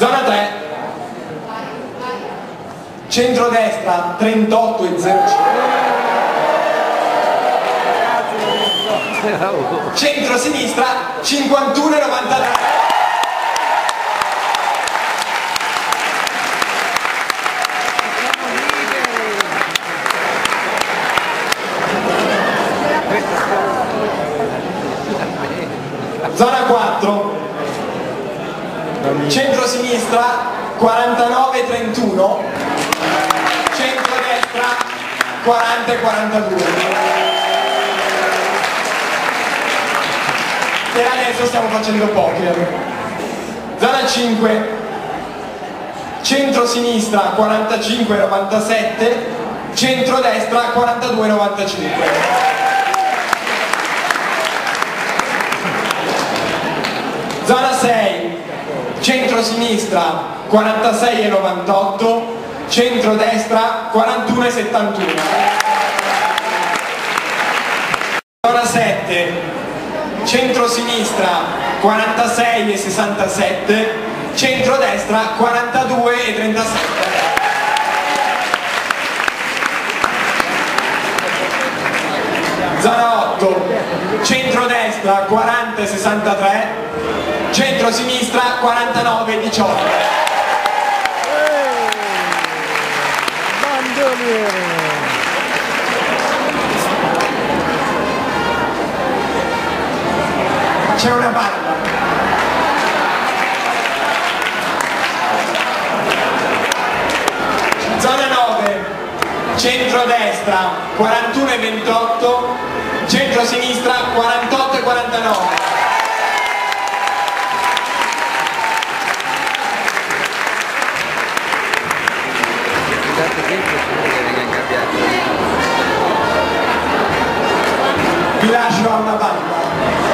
Zona 3. Centrodestra 38 e 05. Centro-sinistra 51 e 93. Zona 4 Centro-sinistra 49 31 Centro-destra 40 e 42 E adesso stiamo facendo poker. Zona 5 Centro-sinistra 45 97 Centro-destra 42 95 Zona 6, centro-sinistra 46 e 98, centro-destra 41 e 71. Zona 7, centro-sinistra 46 e 67, centro-destra 42 e 37. Zona 8, centro-destra 40 e 63, centro-sinistra 49 e 18. Bandoliere! C'è una balla. Zona 9, centro-destra 41 e 28, centro-sinistra 48 e 49. Tanto tempo che venga cambiato. Vi lascio a una balla.